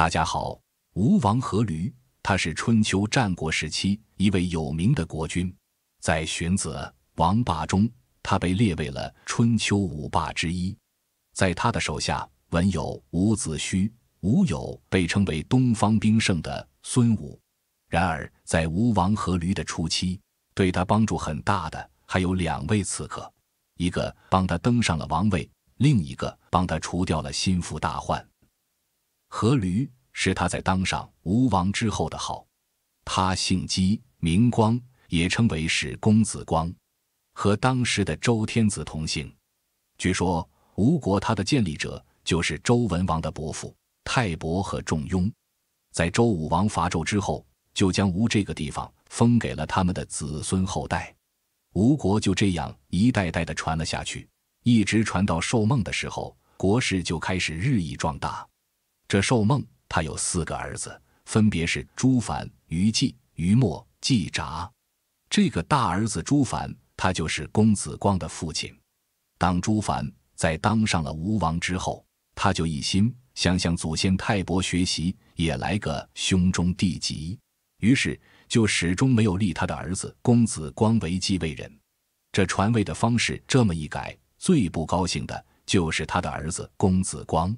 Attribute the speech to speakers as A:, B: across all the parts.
A: 大家好，吴王阖闾，他是春秋战国时期一位有名的国君，在荀子、王霸中，他被列为了春秋五霸之一。在他的手下，文有伍子胥，武有被称为东方兵圣的孙武。然而，在吴王阖闾的初期，对他帮助很大的还有两位刺客，一个帮他登上了王位，另一个帮他除掉了心腹大患。阖闾是他在当上吴王之后的号，他姓姬，名光，也称为是公子光，和当时的周天子同姓。据说吴国他的建立者就是周文王的伯父泰伯和仲雍，在周武王伐纣之后，就将吴这个地方封给了他们的子孙后代，吴国就这样一代代的传了下去，一直传到寿梦的时候，国势就开始日益壮大。这寿梦，他有四个儿子，分别是朱凡、于季、于墨、季札。这个大儿子朱凡，他就是公子光的父亲。当朱凡在当上了吴王之后，他就一心想向祖先泰伯学习，也来个兄终弟及，于是就始终没有立他的儿子公子光为继位人。这传位的方式这么一改，最不高兴的就是他的儿子公子光。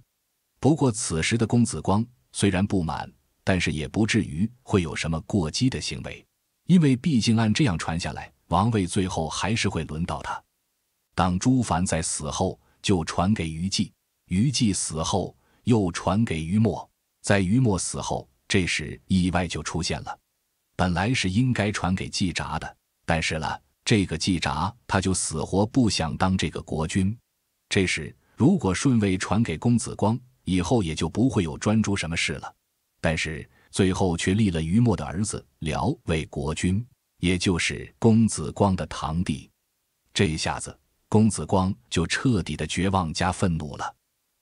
A: 不过，此时的公子光虽然不满，但是也不至于会有什么过激的行为，因为毕竟按这样传下来，王位最后还是会轮到他。当朱凡在死后，就传给于季；于季死后，又传给于墨。在于墨死后，这时意外就出现了。本来是应该传给季札的，但是了，这个季札他就死活不想当这个国君。这时，如果顺位传给公子光，以后也就不会有专诸什么事了，但是最后却立了于墨的儿子辽为国君，也就是公子光的堂弟。这一下子，公子光就彻底的绝望加愤怒了，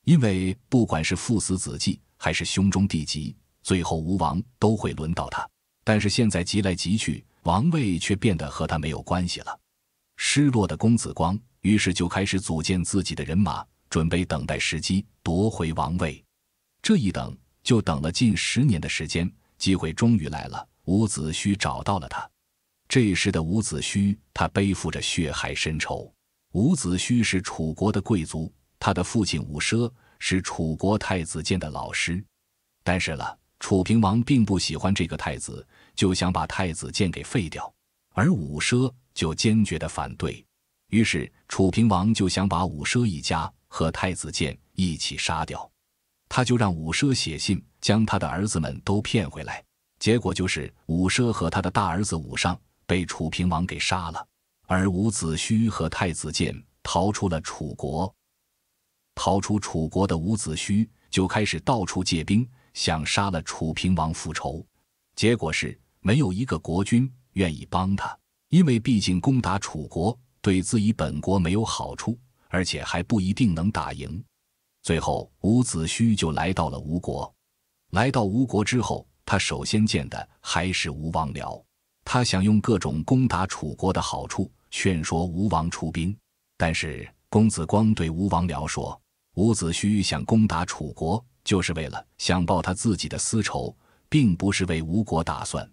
A: 因为不管是父死子继，还是兄终弟及，最后吴王都会轮到他。但是现在急来急去，王位却变得和他没有关系了。失落的公子光于是就开始组建自己的人马。准备等待时机夺回王位，这一等就等了近十年的时间，机会终于来了。伍子胥找到了他。这时的伍子胥，他背负着血海深仇。伍子胥是楚国的贵族，他的父亲伍奢是楚国太子建的老师。但是了，楚平王并不喜欢这个太子，就想把太子建给废掉，而伍奢就坚决的反对。于是楚平王就想把伍奢一家。和太子建一起杀掉，他就让伍奢写信将他的儿子们都骗回来。结果就是伍奢和他的大儿子伍尚被楚平王给杀了，而伍子胥和太子建逃出了楚国。逃出楚国的伍子胥就开始到处借兵，想杀了楚平王复仇。结果是没有一个国君愿意帮他，因为毕竟攻打楚国对自己本国没有好处。而且还不一定能打赢。最后，伍子胥就来到了吴国。来到吴国之后，他首先见的还是吴王僚。他想用各种攻打楚国的好处劝说吴王出兵。但是公子光对吴王僚说：“伍子胥想攻打楚国，就是为了想报他自己的私仇，并不是为吴国打算。”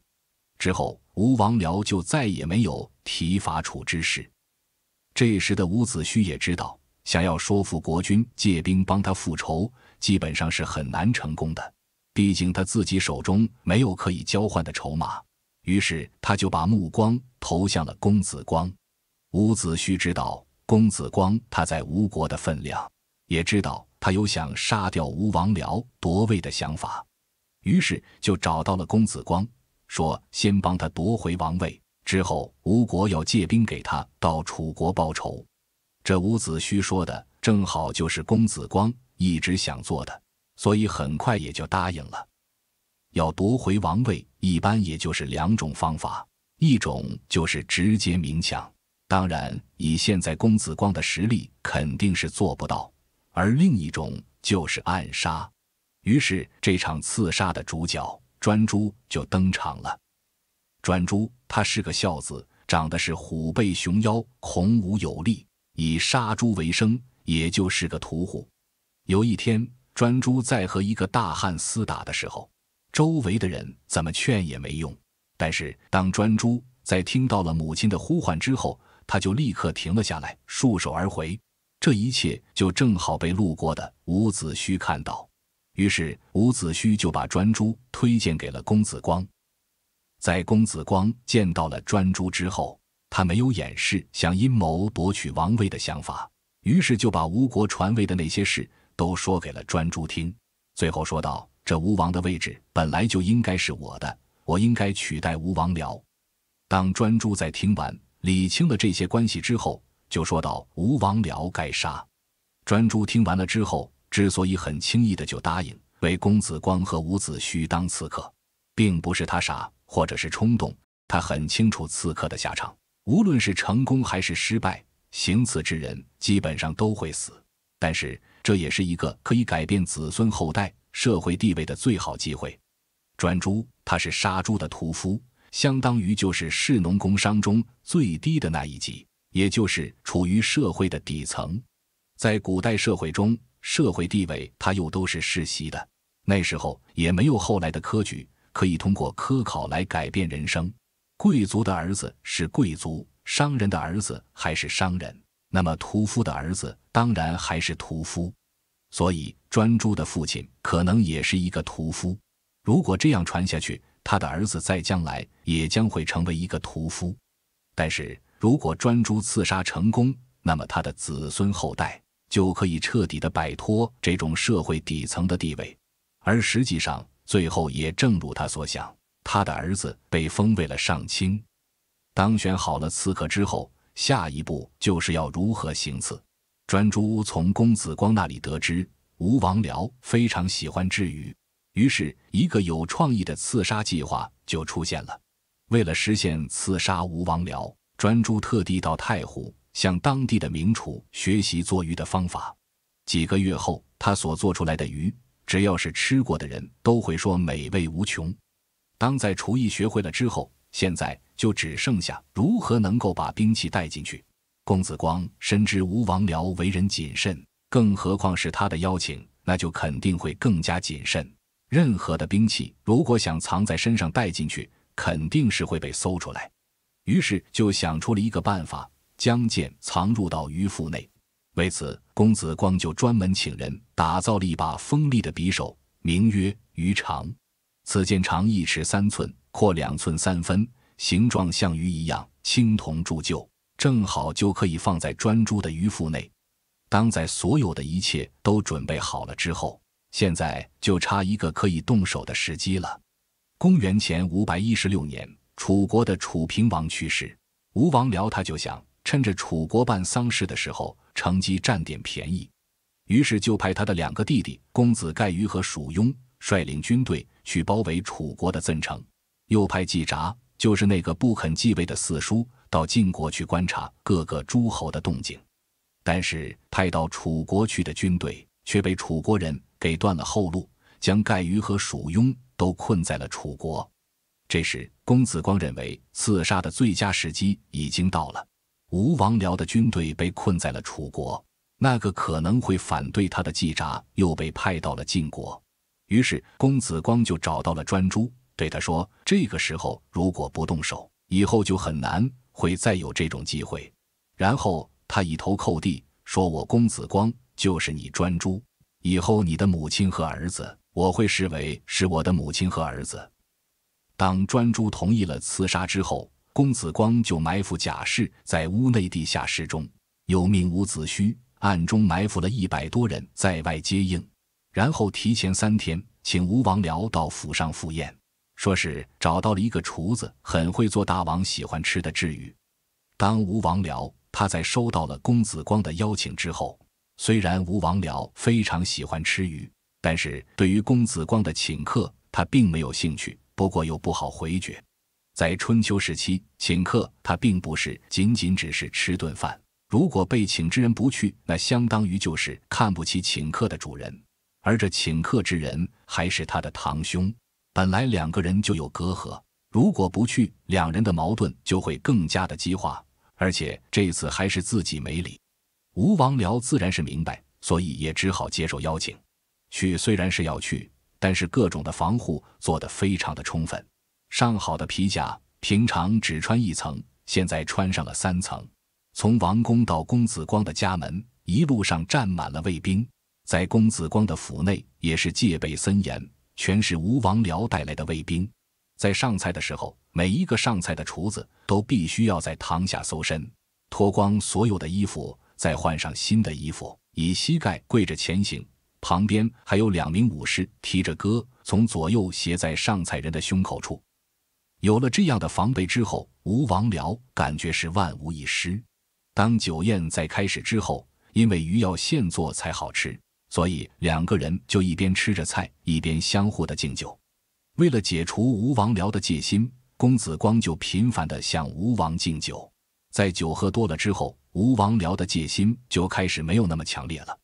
A: 之后，吴王僚就再也没有提伐楚之事。这时的伍子胥也知道，想要说服国君借兵帮他复仇，基本上是很难成功的。毕竟他自己手中没有可以交换的筹码，于是他就把目光投向了公子光。伍子胥知道公子光他在吴国的分量，也知道他有想杀掉吴王僚夺位的想法，于是就找到了公子光，说先帮他夺回王位。之后，吴国要借兵给他到楚国报仇，这伍子胥说的正好就是公子光一直想做的，所以很快也就答应了。要夺回王位，一般也就是两种方法，一种就是直接明抢，当然以现在公子光的实力肯定是做不到；而另一种就是暗杀。于是这场刺杀的主角专诸就登场了。专诸他是个孝子，长得是虎背熊腰、孔武有力，以杀猪为生，也就是个屠户。有一天，专诸在和一个大汉厮打的时候，周围的人怎么劝也没用。但是当专诸在听到了母亲的呼唤之后，他就立刻停了下来，束手而回。这一切就正好被路过的伍子胥看到，于是伍子胥就把专诸推荐给了公子光。在公子光见到了专诸之后，他没有掩饰想阴谋夺取王位的想法，于是就把吴国传位的那些事都说给了专诸听。最后说道：“这吴王的位置本来就应该是我的，我应该取代吴王僚。”当专诸在听完理清了这些关系之后，就说道：“吴王僚该杀。”专诸听完了之后，之所以很轻易的就答应为公子光和伍子胥当刺客，并不是他傻。或者是冲动，他很清楚刺客的下场，无论是成功还是失败，行刺之人基本上都会死。但是这也是一个可以改变子孙后代、社会地位的最好机会。专诸他是杀猪的屠夫，相当于就是士农工商中最低的那一级，也就是处于社会的底层。在古代社会中，社会地位他又都是世袭的，那时候也没有后来的科举。可以通过科考来改变人生。贵族的儿子是贵族，商人的儿子还是商人，那么屠夫的儿子当然还是屠夫。所以专诸的父亲可能也是一个屠夫。如果这样传下去，他的儿子在将来也将会成为一个屠夫。但是如果专诸刺杀成功，那么他的子孙后代就可以彻底的摆脱这种社会底层的地位，而实际上。最后也正如他所想，他的儿子被封为了上卿，当选好了刺客之后，下一步就是要如何行刺。专诸从公子光那里得知，吴王僚非常喜欢智鱼，于是一个有创意的刺杀计划就出现了。为了实现刺杀吴王僚，专诸特地到太湖向当地的名厨学习做鱼的方法。几个月后，他所做出来的鱼。只要是吃过的人都会说美味无穷。当在厨艺学会了之后，现在就只剩下如何能够把兵器带进去。公子光深知吴王僚为人谨慎，更何况是他的邀请，那就肯定会更加谨慎。任何的兵器如果想藏在身上带进去，肯定是会被搜出来。于是就想出了一个办法，将剑藏入到鱼腹内。为此，公子光就专门请人打造了一把锋利的匕首，名曰鱼肠。此剑长一尺三寸，阔两寸三分，形状像鱼一样，青铜铸就，正好就可以放在专诸的鱼腹内。当在所有的一切都准备好了之后，现在就差一个可以动手的时机了。公元前五百一十六年，楚国的楚平王去世，吴王僚他就想。趁着楚国办丧事的时候，乘机占点便宜，于是就派他的两个弟弟公子盖鱼和蜀雍率领军队去包围楚国的增城，又派季札，就是那个不肯继位的四叔，到晋国去观察各个诸侯的动静。但是派到楚国去的军队却被楚国人给断了后路，将盖鱼和蜀雍都困在了楚国。这时，公子光认为刺杀的最佳时机已经到了。吴王僚的军队被困在了楚国，那个可能会反对他的季札又被派到了晋国。于是公子光就找到了专诸，对他说：“这个时候如果不动手，以后就很难会再有这种机会。”然后他以头叩地说：“我公子光就是你专诸，以后你的母亲和儿子，我会视为是我的母亲和儿子。”当专诸同意了刺杀之后。公子光就埋伏贾氏在屋内地下室中，又命伍子胥暗中埋伏了一百多人在外接应，然后提前三天请吴王僚到府上赴宴，说是找到了一个厨子，很会做大王喜欢吃的鲫鱼。当吴王僚他在收到了公子光的邀请之后，虽然吴王僚非常喜欢吃鱼，但是对于公子光的请客，他并没有兴趣。不过又不好回绝。在春秋时期，请客他并不是仅仅只是吃顿饭。如果被请之人不去，那相当于就是看不起请客的主人，而这请客之人还是他的堂兄。本来两个人就有隔阂，如果不去，两人的矛盾就会更加的激化。而且这次还是自己没理，吴王僚自然是明白，所以也只好接受邀请。去虽然是要去，但是各种的防护做得非常的充分。上好的皮甲，平常只穿一层，现在穿上了三层。从王宫到公子光的家门，一路上站满了卫兵。在公子光的府内，也是戒备森严，全是吴王僚带来的卫兵。在上菜的时候，每一个上菜的厨子都必须要在堂下搜身，脱光所有的衣服，再换上新的衣服，以膝盖跪着前行。旁边还有两名武士提着戈，从左右斜在上菜人的胸口处。有了这样的防备之后，吴王僚感觉是万无一失。当酒宴在开始之后，因为鱼要现做才好吃，所以两个人就一边吃着菜，一边相互的敬酒。为了解除吴王僚的戒心，公子光就频繁的向吴王敬酒。在酒喝多了之后，吴王僚的戒心就开始没有那么强烈了。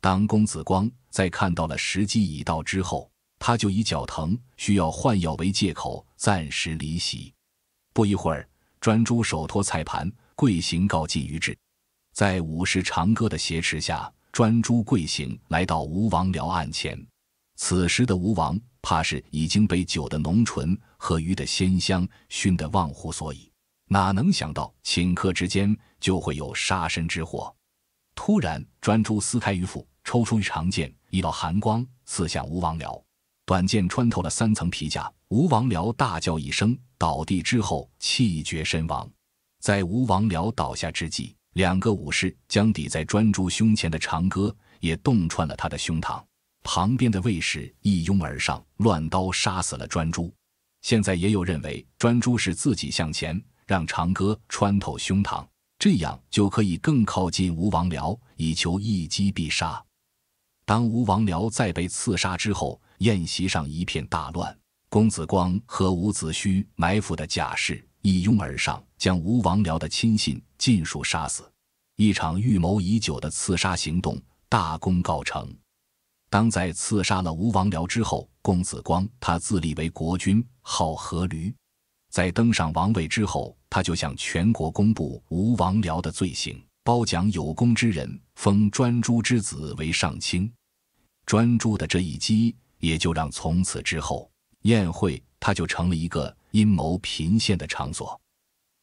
A: 当公子光在看到了时机已到之后，他就以脚疼需要换药为借口，暂时离席。不一会儿，专诸手托菜盘，跪行告祭于至。在武士长歌的挟持下，专诸跪行来到吴王僚案前。此时的吴王怕是已经被酒的浓醇和鱼的鲜香熏得忘乎所以，哪能想到顷刻之间就会有杀身之祸？突然，专诸撕开鱼腹，抽出一长剑，一道寒光刺向吴王僚。短剑穿透了三层皮甲，吴王僚大叫一声，倒地之后气绝身亡。在吴王僚倒下之际，两个武士将抵在专诸胸前的长戈也洞穿了他的胸膛。旁边的卫士一拥而上，乱刀杀死了专诸。现在也有认为专诸是自己向前，让长戈穿透胸膛，这样就可以更靠近吴王僚，以求一击必杀。当吴王僚在被刺杀之后，宴席上一片大乱。公子光和伍子胥埋伏的甲士一拥而上，将吴王僚的亲信尽数杀死。一场预谋已久的刺杀行动大功告成。当在刺杀了吴王僚之后，公子光他自立为国君，号阖闾。在登上王位之后，他就向全国公布吴王僚的罪行，褒奖有功之人，封专诸之子为上卿。专诸的这一击。也就让从此之后宴会，他就成了一个阴谋频现的场所。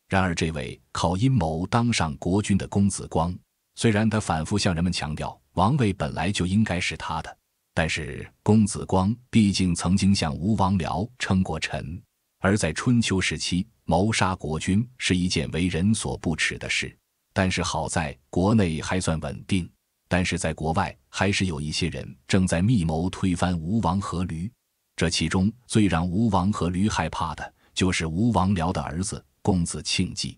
A: 然而，这位靠阴谋当上国君的公子光，虽然他反复向人们强调王位本来就应该是他的，但是公子光毕竟曾经向吴王僚称过臣，而在春秋时期谋杀国君是一件为人所不耻的事。但是好在国内还算稳定。但是在国外，还是有一些人正在密谋推翻吴王阖闾。这其中最让吴王阖闾害怕的，就是吴王僚的儿子公子庆忌。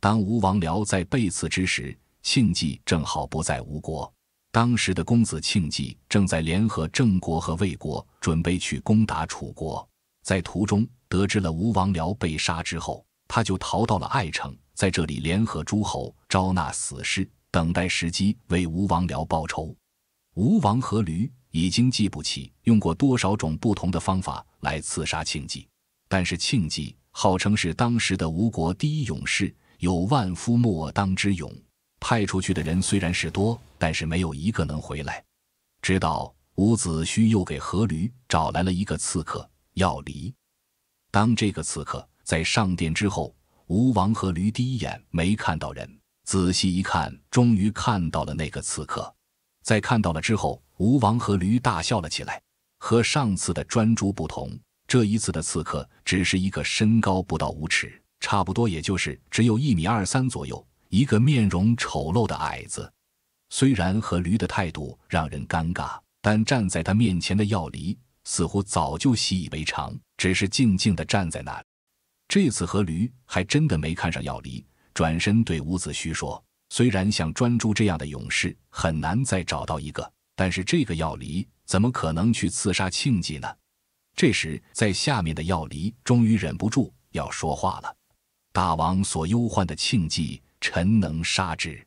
A: 当吴王僚在被刺之时，庆忌正好不在吴国。当时的公子庆忌正在联合郑国和魏国，准备去攻打楚国。在途中得知了吴王僚被杀之后，他就逃到了爱城，在这里联合诸侯，招纳死士。等待时机为吴王僚报仇。吴王阖闾已经记不起用过多少种不同的方法来刺杀庆忌，但是庆忌号称是当时的吴国第一勇士，有万夫莫当之勇。派出去的人虽然是多，但是没有一个能回来。直到伍子胥又给阖闾找来了一个刺客要离。当这个刺客在上殿之后，吴王阖闾第一眼没看到人。仔细一看，终于看到了那个刺客。在看到了之后，吴王阖闾大笑了起来。和上次的专诸不同，这一次的刺客只是一个身高不到五尺，差不多也就是只有一米二三左右，一个面容丑陋的矮子。虽然阖闾的态度让人尴尬，但站在他面前的药离似乎早就习以为常，只是静静地站在那里。这次阖闾还真的没看上药离。转身对伍子胥说：“虽然像专诸这样的勇士很难再找到一个，但是这个要离怎么可能去刺杀庆忌呢？”这时，在下面的要离终于忍不住要说话了：“大王所忧患的庆忌，臣能杀之。”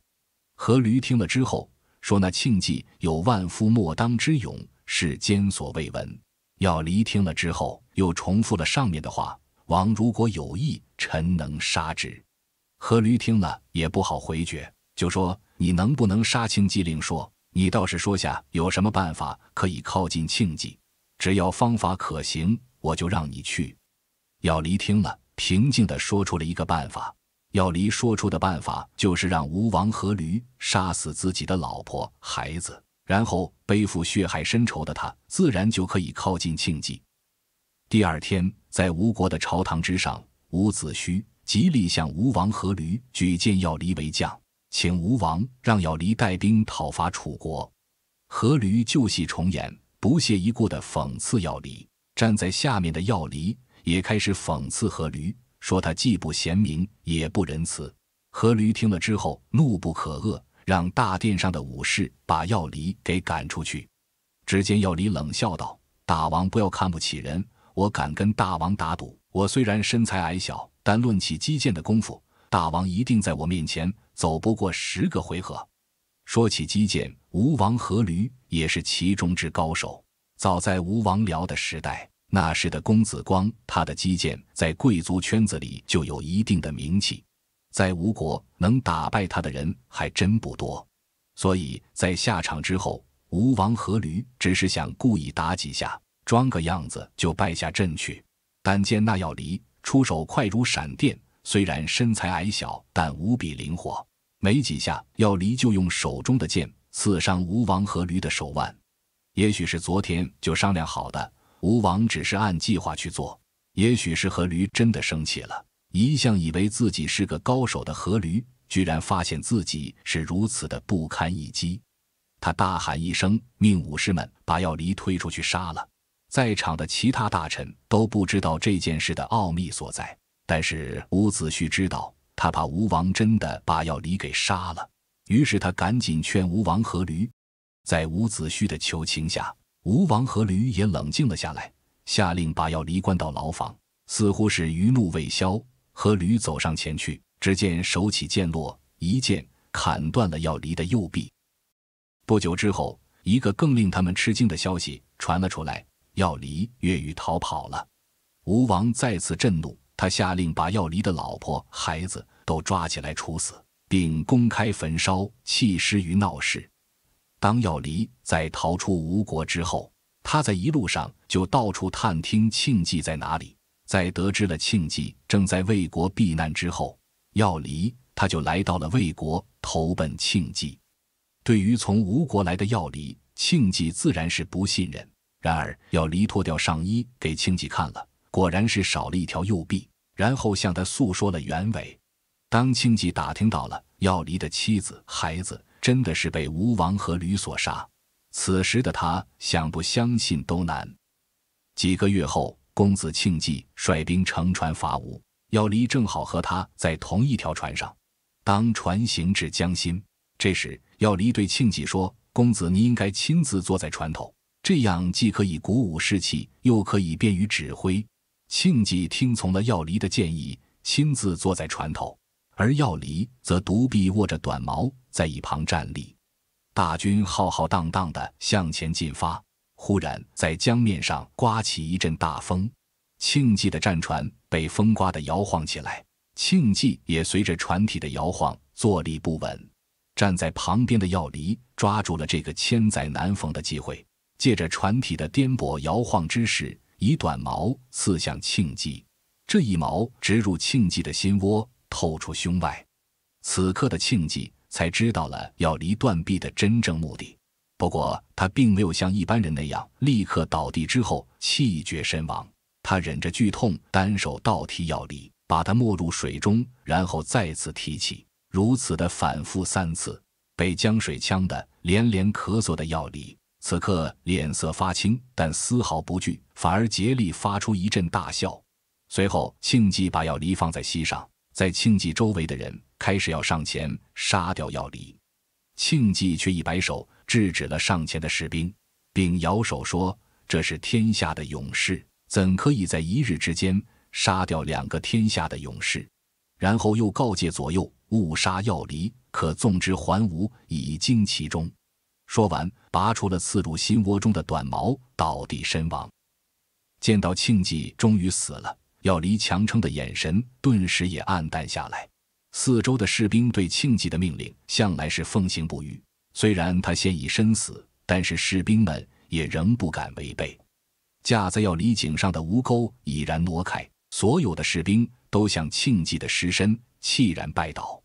A: 阖闾听了之后说：“那庆忌有万夫莫当之勇，是奸所未闻。”要离听了之后又重复了上面的话：“王如果有意，臣能杀之。”阖闾听了也不好回绝，就说：“你能不能杀庆忌？”令说：“你倒是说下有什么办法可以靠近庆忌？只要方法可行，我就让你去。”要离听了，平静地说出了一个办法。要离说出的办法就是让吴王阖闾杀死自己的老婆孩子，然后背负血海深仇的他，自然就可以靠近庆忌。第二天，在吴国的朝堂之上，伍子胥极力向吴王阖闾举荐要离为将，请吴王让要离带兵讨伐楚国。阖闾旧戏重演，不屑一顾地讽刺要离。站在下面的要离也开始讽刺阖闾，说他既不贤明，也不仁慈。阖闾听了之后，怒不可遏，让大殿上的武士把要离给赶出去。只见要离冷笑道：“大王不要看不起人。”我敢跟大王打赌，我虽然身材矮小，但论起击剑的功夫，大王一定在我面前走不过十个回合。说起击剑，吴王阖闾也是其中之高手。早在吴王僚的时代，那时的公子光，他的击剑在贵族圈子里就有一定的名气，在吴国能打败他的人还真不多。所以在下场之后，吴王阖闾只是想故意打几下。装个样子就败下阵去，但见那要离出手快如闪电，虽然身材矮小，但无比灵活。没几下，药离就用手中的剑刺伤吴王阖闾的手腕。也许是昨天就商量好的，吴王只是按计划去做；也许是阖闾真的生气了，一向以为自己是个高手的阖闾，居然发现自己是如此的不堪一击。他大喊一声，命武士们把药离推出去杀了。在场的其他大臣都不知道这件事的奥秘所在，但是伍子胥知道，他怕吴王真的把要离给杀了，于是他赶紧劝吴王阖闾。在伍子胥的求情下，吴王阖闾也冷静了下来，下令把要离关到牢房。似乎是余怒未消，阖闾走上前去，只见手起剑落，一剑砍断了要离的右臂。不久之后，一个更令他们吃惊的消息传了出来。药离越狱逃跑了，吴王再次震怒，他下令把药离的老婆孩子都抓起来处死，并公开焚烧，弃尸于闹市。当药离在逃出吴国之后，他在一路上就到处探听庆忌在哪里。在得知了庆忌正在魏国避难之后，药离他就来到了魏国投奔庆忌。对于从吴国来的药离，庆忌自然是不信任。然而，要离脱掉上衣给庆忌看了，果然是少了一条右臂。然后向他诉说了原委。当庆忌打听到了要离的妻子、孩子真的是被吴王阖闾所杀，此时的他想不相信都难。几个月后，公子庆忌率兵乘船伐吴，要离正好和他在同一条船上。当船行至江心，这时要离对庆忌说：“公子，你应该亲自坐在船头。”这样既可以鼓舞士气，又可以便于指挥。庆忌听从了要离的建议，亲自坐在船头，而要离则独臂握着短矛在一旁站立。大军浩浩荡荡地向前进发。忽然，在江面上刮起一阵大风，庆忌的战船被风刮得摇晃起来，庆忌也随着船体的摇晃坐立不稳。站在旁边的要离抓住了这个千载难逢的机会。借着船体的颠簸摇晃之势，以短矛刺向庆忌。这一矛直入庆忌的心窝，透出胸外。此刻的庆忌才知道了要离断臂的真正目的。不过他并没有像一般人那样立刻倒地之后气绝身亡。他忍着剧痛，单手倒提要离，把他没入水中，然后再次提起，如此的反复三次。被江水呛得连连咳嗽的要离。此刻脸色发青，但丝毫不惧，反而竭力发出一阵大笑。随后，庆忌把药离放在膝上，在庆忌周围的人开始要上前杀掉药离，庆忌却一摆手制止了上前的士兵，并摇手说：“这是天下的勇士，怎可以在一日之间杀掉两个天下的勇士？”然后又告诫左右：“勿杀药离，可纵之还吴，以惊其中。”说完，拔出了刺入心窝中的短矛，倒地身亡。见到庆忌终于死了，药离强撑的眼神顿时也暗淡下来。四周的士兵对庆忌的命令向来是奉行不渝，虽然他现已身死，但是士兵们也仍不敢违背。架在要离井上的吴钩已然挪开，所有的士兵都向庆忌的尸身气然拜倒。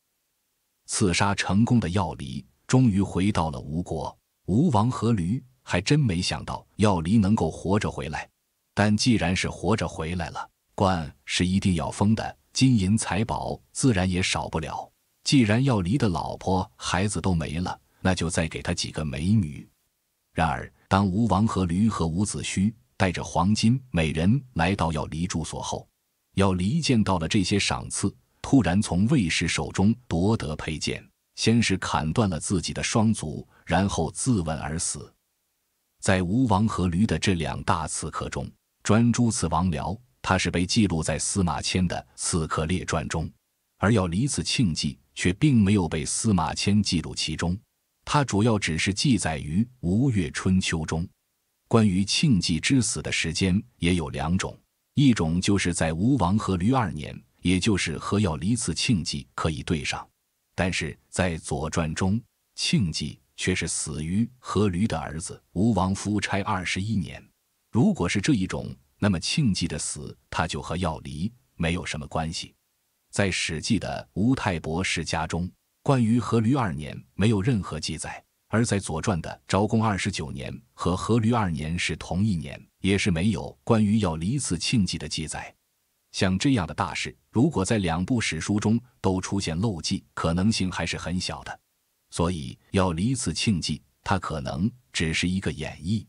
A: 刺杀成功的要离终于回到了吴国。吴王阖闾还真没想到要离能够活着回来，但既然是活着回来了，官是一定要封的，金银财宝自然也少不了。既然要离的老婆孩子都没了，那就再给他几个美女。然而，当吴王阖闾和伍子胥带着黄金美人来到要离住所后，要离见到了这些赏赐。突然从卫士手中夺得佩剑，先是砍断了自己的双足，然后自刎而死。在吴王阖闾的这两大刺客中，专诸刺王僚，他是被记录在司马迁的《刺客列传》中，而要离刺庆忌却并没有被司马迁记录其中，他主要只是记载于《吴越春秋》中。关于庆忌之死的时间也有两种，一种就是在吴王阖闾二年。也就是和要离刺庆忌可以对上，但是在《左传》中，庆忌却是死于阖闾的儿子吴王夫差二十一年。如果是这一种，那么庆忌的死他就和要离没有什么关系。在《史记》的《吴太伯世家》中，关于阖闾二年没有任何记载；而在《左传》的《昭公二十九年》和阖闾二年是同一年，也是没有关于要离次庆忌的记载。像这样的大事，如果在两部史书中都出现漏记，可能性还是很小的。所以要离此庆忌，它可能只是一个演绎。